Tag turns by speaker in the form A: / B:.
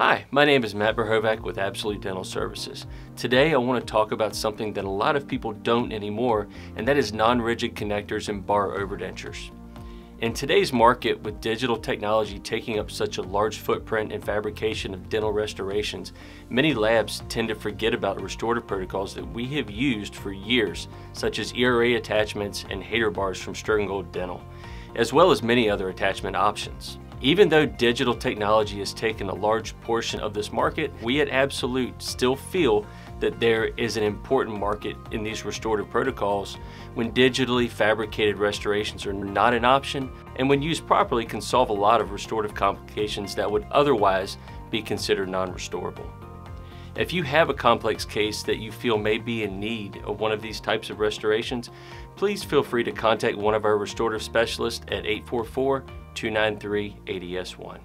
A: Hi, my name is Matt Berhovac with Absolute Dental Services. Today I want to talk about something that a lot of people don't anymore, and that is non-rigid connectors and bar overdentures. In today's market, with digital technology taking up such a large footprint in fabrication of dental restorations, many labs tend to forget about restorative protocols that we have used for years, such as ERA attachments and Hader bars from Sterngold Dental, as well as many other attachment options. Even though digital technology has taken a large portion of this market, we at Absolute still feel that there is an important market in these restorative protocols when digitally fabricated restorations are not an option and when used properly can solve a lot of restorative complications that would otherwise be considered non-restorable. If you have a complex case that you feel may be in need of one of these types of restorations, please feel free to contact one of our restorative specialists at 844 293 ADS1.